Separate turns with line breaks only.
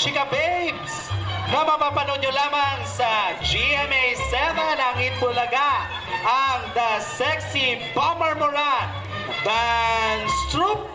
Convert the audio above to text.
Chika Babes! Na mapapanood nyo lamang sa GMA 7 ang Itbulaga ang The Sexy Bomber Moran Dance Troupe.